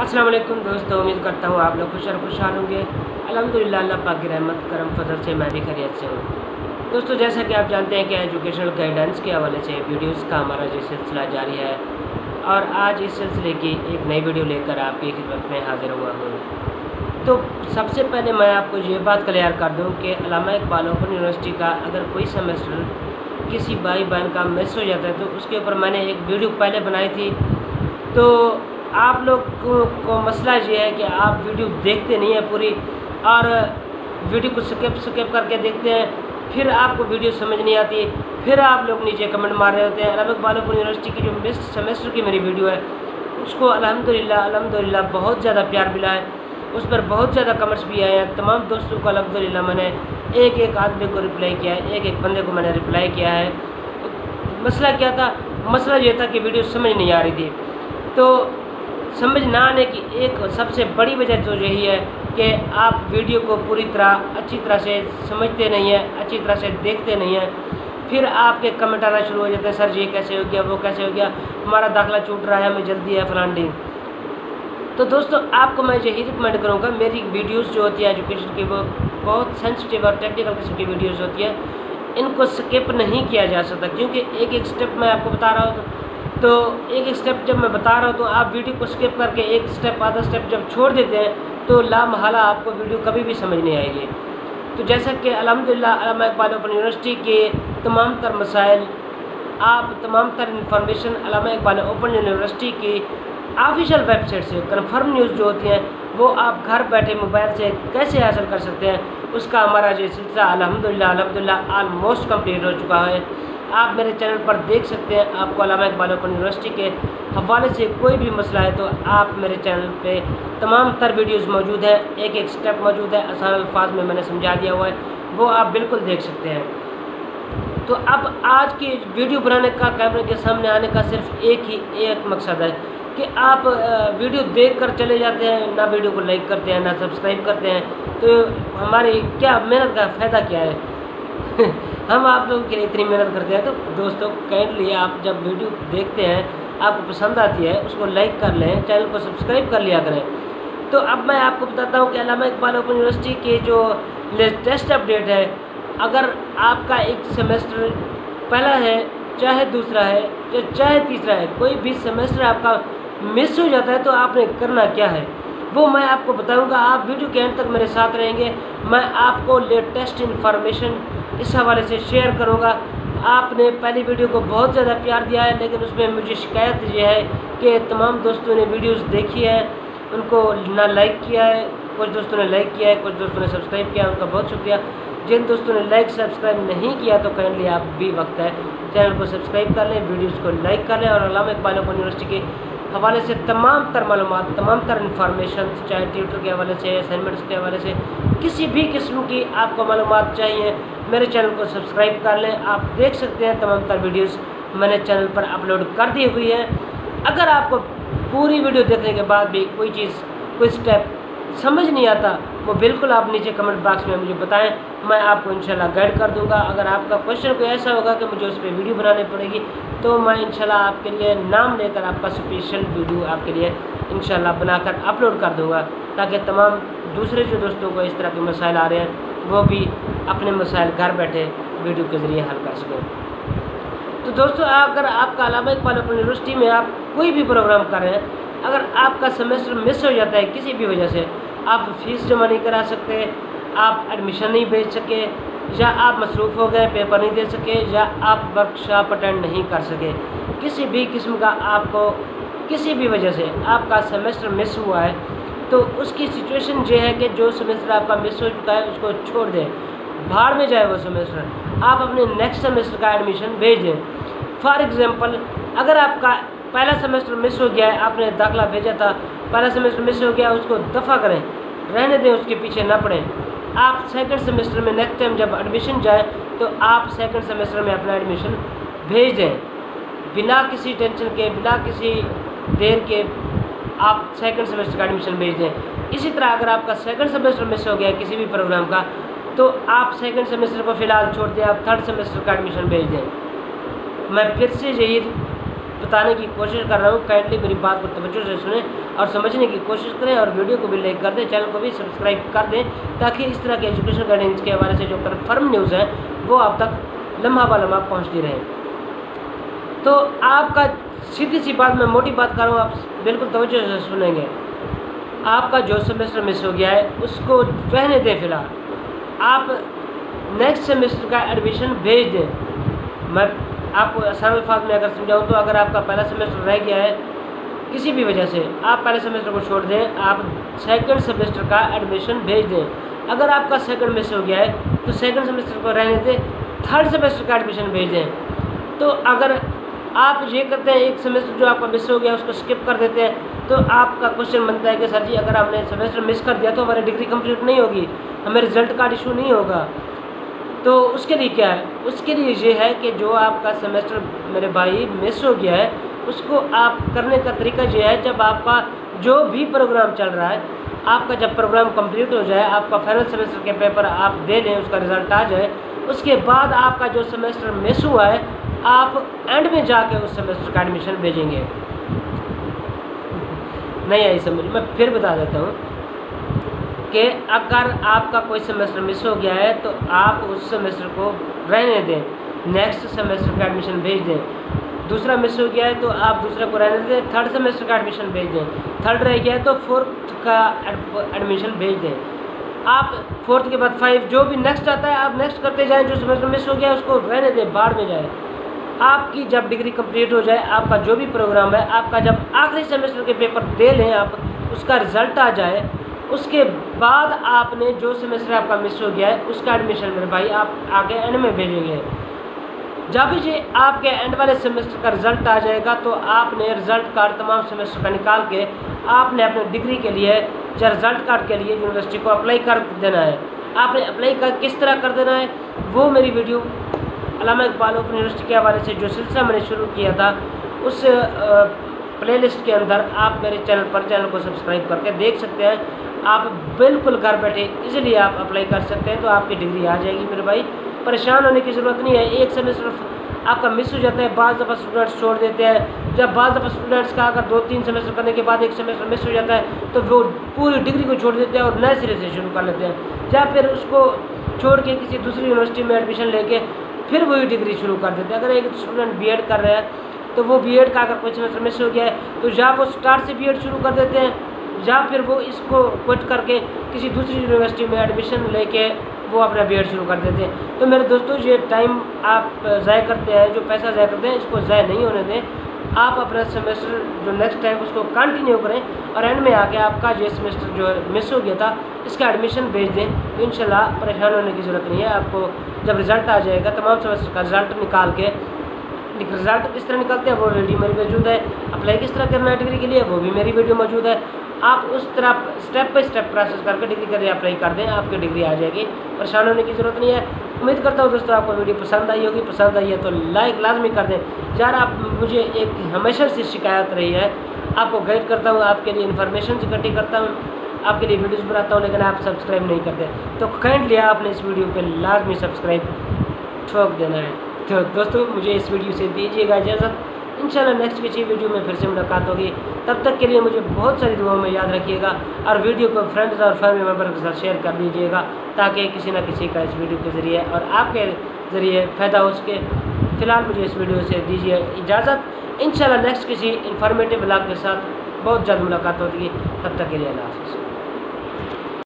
अस्सलाम वालेकुम दोस्तों उम्मीद करता हूँ आप लोग खुश और खुशहाल होंगे। अल्हम्दुलिल्लाह, अल्लाह पाक की रहमत, करम, फजल से मैं भी खैरियत से हूँ। दोस्तों, जैसा कि आप जानते हैं कि एजुकेशनल गाइडेंस के हवाले से वीडियोस का हमारा जो सिलसिला जारी है, और आज इस सिलसिले की एक नई वीडियो लेकर आपकी खिदमत में हाजिर हुआ हूँ। तो सबसे पहले मैं आपको ये बात क्लियर कर दूँ कि अलामा इकबाल ओपन यूनिवर्सिटी का अगर कोई सेमेस्टर किसी भाई बहन का मिस हो जाता है तो उसके ऊपर मैंने एक वीडियो पहले बनाई थी। तो आप लोग को, को मसला ये है कि आप वीडियो देखते नहीं हैं पूरी और वीडियो को स्किप स्किप करके देखते हैं फिर आपको वीडियो समझ नहीं आती फिर आप लोग नीचे कमेंट मार रहे होते हैं अलग बालोपुर यूनिवर्सिटी की जो मिस सेमेस्टर की मेरी वीडियो है उसको अल्हम्दुलिल्लाह अल्हम्दुलिल्लाह बहुत ज़्यादा प्यार मिला है उस पर बहुत ज़्यादा कमेंट्स भी आए हैं तमाम दोस्तों को अलहमदिल्ला मैंने एक एक आदमी को रिप्लाई किया है एक एक बंदे को मैंने रिप्लाई किया है। मसला क्या था? मसला ये था कि वीडियो समझ नहीं आ रही थी। तो समझ ना आने की एक सबसे बड़ी वजह तो यही है कि आप वीडियो को पूरी तरह, अच्छी तरह से समझते नहीं हैं, अच्छी तरह से देखते नहीं हैं। फिर आपके कमेंट आना शुरू हो जाते हैं, सर ये कैसे हो गया, वो कैसे हो गया? हमारा दाखला छूट रहा है, हमें जल्दी है फलान तो दोस्तों, आपको मैं यही रिकमेंड करूँगा, मेरी वीडियोस जो होती है एजुकेशन की, वो बहुत सेंसिटिव और टेक्निकल किस्म की वीडियोस होती है। इनको स्किप नहीं किया जा सकता, क्योंकि एक एक स्टेप मैं आपको बता रहा हूँ तो एक स्टेप जब मैं बता रहा हूँ तो आप वीडियो को स्किप करके एक स्टेप आधा स्टेप जब छोड़ देते हैं तो लामहला आपको वीडियो कभी भी समझ नहीं आएगी। तो जैसा कि अलहमदिल्ला इकबाल ओपन यूनिवर्सिटी के तमाम तर मसाइल, आप तमाम तर इंफॉर्मेशन इकबाल ओपन यूनिवर्सिटी की ऑफिशियल वेबसाइट से कन्फर्म न्यूज़ जो होती हैं, वो आप घर बैठे मोबाइल से कैसे हासिल कर सकते हैं, उसका हमारा जो सिलसिला अलहमदिल्ला अलहमदिल्ला आलमोस्ट कंप्लीट हो चुका है। आप मेरे चैनल पर देख सकते हैं, आपको अलामा इकबाल ओपन यूनिवर्सिटी के हवाले से कोई भी मसला है तो आप मेरे चैनल पे तमाम तर वीडियोस मौजूद हैं, एक एक स्टेप मौजूद है आसान अल्फाज में मैंने समझा दिया हुआ है, वो आप बिल्कुल देख सकते हैं। तो अब आज की वीडियो बनाने का, कैमरे के सामने आने का सिर्फ़ एक ही, एक मकसद है कि आप वीडियो देख कर चले जाते हैं, ना वीडियो को लाइक करते हैं, ना सब्सक्राइब करते हैं तो हमारी क्या मेहनत का फ़ायदा क्या है? हम आप लोगों के लिए इतनी मेहनत करते हैं तो दोस्तों काइंडली आप जब वीडियो देखते हैं, आपको पसंद आती है, उसको लाइक कर लें चैनल को सब्सक्राइब कर लिया करें। तो अब मैं आपको बताता हूँ कि अलामा इकबाल ओपन यूनिवर्सिटी के जो लेटेस्ट अपडेट है, अगर आपका एक सेमेस्टर पहला है, चाहे दूसरा है, या चाहे तीसरा है, कोई भी सेमेस्टर आपका मिस हो जाता है तो आपने करना क्या है? वो मैं आपको बताऊँगा, आप वीडियो के एंड तक मेरे साथ रहेंगे। मैं आपको लेटेस्ट इन्फॉर्मेशन इस हवाले से शेयर करूँगा। आपने पहली वीडियो को बहुत ज़्यादा प्यार दिया है, लेकिन उसमें मुझे शिकायत ये है कि तमाम दोस्तों ने वीडियोस देखी है, उनको ना लाइक किया है, कुछ दोस्तों ने लाइक किया है, कुछ दोस्तों ने सब्सक्राइब किया है, उनका बहुत शुक्रिया। जिन दोस्तों ने लाइक सब्सक्राइब नहीं किया तो काइंडली आप भी वक्त है, चैनल को सब्सक्राइब कर लें वीडियोज़ को लाइक कर लें, और इकबाल यूनिवर्सिटी के हवाले से तमाम तर मालूम तमाम तर इन्फॉर्मेशन चाहे ट्यूटर के हवाले से असाइनमेंट्स के हवाले से, किसी भी किस्म की आपको मालूम चाहिए मेरे चैनल को सब्सक्राइब कर लें। आप देख सकते हैं तमाम तर वीडियोस मैंने चैनल पर अपलोड कर दी हुई है। अगर आपको पूरी वीडियो देखने के बाद भी कोई चीज़, कोई स्टेप समझ नहीं आता, वो बिल्कुल आप नीचे कमेंट बॉक्स में मुझे बताएँ। मैं आपको इंशाल्लाह गाइड कर दूँगा। अगर आपका क्वेश्चन कोई ऐसा होगा कि मुझे उस पर वीडियो बनानी पड़ेगी तो मैं इंशाल्लाह आपके लिए नाम लेकर आपका स्पेशल वीडियो आपके लिए इंशाल्लाह बनाकर अपलोड कर दूँगा, ताकि तमाम दूसरे जो दोस्तों को इस तरह के मसाइल आ रहे हैं वो भी अपने मसाइल घर बैठे वीडियो के ज़रिए हल कर सकें। तो दोस्तों, अगर आपका अलामा इकबाल यूनिवर्सिटी में आप कोई भी प्रोग्राम कर रहे हैं, अगर आपका सेमेस्टर मिस हो जाता है किसी भी वजह से, आप फ़ीस जमा नहीं करा सकते, आप एडमिशन नहीं भेज सके, या आप मसरूफ़ हो गए पेपर नहीं दे सके, या आप वर्कशॉप अटेंड नहीं कर सके, किसी भी किस्म का आपको, किसी भी वजह से आपका सेमेस्टर मिस हुआ है तो उसकी सिचुएशन ये है कि जो सेमेस्टर आपका मिस हो चुका है, उसको छोड़ दें। बाहर में जाए वो सेमेस्टर आप अपने नेक्स्ट सेमेस्टर का एडमिशन भेज दें। फॉर एग्ज़ाम्पल अगर आपका पहला सेमेस्टर मिस हो गया है, आपने दाखिला भेजा था, पहला सेमेस्टर मिस हो गया, उसको दफ़ा करें। रहने दें, उसके पीछे ना पड़ें। आप सेकंड सेमेस्टर में नेक्स्ट टाइम जब एडमिशन जाए तो आप सेकंड सेमेस्टर में अपना एडमिशन भेज दें। बिना किसी टेंशन के, बिना किसी देर के आप सेकंड सेमेस्टर का एडमिशन भेज दें। इसी तरह अगर आपका सेकंड सेमेस्टर मिस हो गया किसी भी प्रोग्राम का तो आप सेकंड सेमेस्टर को फ़िलहाल छोड़ दें, आप थर्ड सेमेस्टर का एडमिशन भेज दें। मैं फिर से यही बताने की कोशिश कर रहा हूँ काइंडली मेरी बात को तवज्जो से सुने और समझने की कोशिश करें और वीडियो को भी लाइक कर दें चैनल को भी सब्सक्राइब कर दें, ताकि इस तरह के एजुकेशन गाइडेंस के हवाले से जो कन्फर्म न्यूज़ है, वो आप तक लम्हा ब लम्हा पहुँचती रहे। तो आपका सीधी सी बात, मैं मोटी बात कर रहा हूँ, आप बिल्कुल तवज्जो से सुनेंगे। आपका जो सेमेस्टर मिस हो गया है, उसको रहने दें फ़िलहाल। आप नेक्स्ट सेमेस्टर का एडमिशन भेज दें। मैं आपको आसान अल्फाज में अगर समझाऊँ तो अगर आपका पहला सेमेस्टर रह गया है, किसी भी वजह से, आप पहले सेमेस्टर को छोड़ दें, आप सेकंड सेमेस्टर का एडमिशन भेज दें। अगर आपका सेकंड मिस हो गया है तो सेकंड सेमेस्टर को रहने दें थर्ड सेमेस्टर का एडमिशन भेज दें। तो अगर आप ये करते हैं, एक सेमेस्टर जो आपका मिस हो गया, उसको स्किप कर देते हैं तो आपका क्वेश्चन बनता है कि, सर जी, अगर हमने सेमेस्टर मिस कर दिया तो हमारी डिग्री कंप्लीट नहीं होगी, हमें रिज़ल्ट कार्ड इशू नहीं होगा। तो उसके लिए क्या है? उसके लिए ये है कि जो आपका सेमेस्टर मेरे भाई मिस हो गया है, उसको आप करने का तरीका ये है, जब आपका जो भी प्रोग्राम चल रहा है, आपका जब प्रोग्राम कंप्लीट हो जाए, आपका फाइनल सेमेस्टर के पेपर आप दे दें, उसका रिज़ल्ट आ जाए, उसके बाद आपका जो सेमेस्टर मिस हुआ है आप एंड में जाके उस सेमेस्टर का एडमिशन भेजेंगे। नहीं आई समझ, मैं फिर बता देता हूँ कि अगर आपका कोई सेमेस्टर मिस हो गया है तो आप उस सेमेस्टर को रहने दें नेक्स्ट सेमेस्टर का एडमिशन भेज दें। दूसरा मिस हो गया है तो आप दूसरे को रहने दें थर्ड सेमेस्टर का एडमिशन भेज दें। थर्ड रह गया है तो फोर्थ का एडमिशन भेज दें। आप फोर्थ के बाद फाइव जो भी नेक्स्ट आता है, आप नेक्स्ट करते जाएँ, जो सेमेस्टर मिस हो गया उसको रहने दें बाढ़ में जाए। आपकी जब डिग्री कंप्लीट हो जाए, आपका जो भी प्रोग्राम है, आपका जब आखिरी सेमेस्टर के पेपर दे लें आप, उसका रिज़ल्ट आ जाए, उसके बाद आपने जो सेमेस्टर आपका मिस हो गया है, उसका एडमिशन मेरे भाई आप आगे एंड में भेजेंगे। जब ये आपके एंड वाले सेमेस्टर का रिज़ल्ट आ जाएगा तो आपने रिज़ल्ट कार्ड तमाम सेमेस्टर का निकाल के आपने अपने डिग्री के लिए, या रिज़ल्ट कार्ड के लिए यूनिवर्सिटी को अप्लाई कर देना है। आपने अप्लाई कर किस तरह कर देना है, वो मेरी video Allama Iqbal open university के हवाले से जो सिलसिला मैंने शुरू किया था, उस प्लेलिस्ट के अंदर आप मेरे चैनल पर, चैनल को सब्सक्राइब करके देख सकते हैं। आप बिल्कुल घर बैठे इजीली आप अप्लाई कर सकते हैं तो आपकी डिग्री आ जाएगी मेरे भाई। परेशान होने की ज़रूरत नहीं है, एक सेमेस्टर आपका मिस हो जाता है बाज़ दफ़ा स्टूडेंट्स छोड़ देते हैं। जब बाज़ दफ़ा स्टूडेंट्स का अगर दो तीन सेमेस्टर करने के बाद एक सेमेस्टर मिस हो जाता है तो वो पूरी डिग्री को छोड़ देते हैं और नए सिरे से शुरू कर लेते हैं। या फिर उसको छोड़ के किसी दूसरी यूनिवर्सिटी में एडमिशन लेके फिर वही डिग्री शुरू कर देते हैं। अगर एक स्टूडेंट बी कर रहे हैं तो वो बी का अगर कोई सेमेस्टर मिस हो गया है तो या वो स्टार्ट से बी शुरू कर देते हैं, या फिर वो इसको क्विट करके किसी दूसरी यूनिवर्सिटी में एडमिशन लेके वो अपना बी शुरू कर देते हैं। तो मेरे दोस्तों, ये टाइम आप ज़ाय करते हैं, जो पैसा ज़ाय करते हैं, इसको ज़ाय नहीं होने दें। आप अपना सेमेस्टर जो नेक्स्ट टाइम उसको कंटिन्यू करें और एंड में आके आपका जो सेमेस्टर जो मिस हो गया था, इसका एडमिशन भेज दें। तो इन परेशान होने की ज़रूरत नहीं है। आपको जब रिज़ल्ट आ जाएगा, तमाम सेमेस्टर का रिज़ल्ट निकाल के रिज़ल्ट किस तरह निकलते हैं, वो वीडियो मेरी मौजूद है। अप्लाई किस तरह करना है डिग्री के लिए, वो भी मेरी वीडियो मौजूद है। आप उस तरह स्टेप बाई स्टेप प्रोसेस करके डिग्री के लिए अप्लाई कर दें, आपकी डिग्री आ जाएगी। परेशान होने की ज़रूरत नहीं है। उम्मीद करता हूँ दोस्तों आपको वीडियो पसंद आई होगी। पसंद आई है तो लाइक लाजमी कर दें। यार, आप मुझे एक हमेशा से शिकायत रही है। आपको गाइड करता हूँ, आपके लिए इन्फॉर्मेशन इकट्ठी करता हूँ, आपके लिए वीडियोज़ बनाता हूँ, लेकिन आप सब्सक्राइब नहीं करते। तो काइंडली आपने इस वीडियो पर लाजमी सब्सक्राइब ठोक देना है। तो दोस्तों, मुझे इस वीडियो से दीजिएगा इजाज़त। इंशाल्लाह नेक्स्ट किसी वीडियो में फिर से मुलाकात होगी। तब तक के लिए मुझे बहुत सारी दुआओं में याद रखिएगा और वीडियो को फ्रेंड्स और फैमिली मेंबर के साथ शेयर कर दीजिएगा ताकि किसी न किसी का इस वीडियो के ज़रिए और आपके ज़रिए फ़ायदा हो सके। फ़िलहाल मुझे इस वीडियो से दीजिए इजाज़त। इन नेक्स्ट किसी इन्फॉर्मेटिव ब्लॉग के साथ बहुत जल्द मुलाकात होगी। तब तक के लिए अल्लाह हाफ़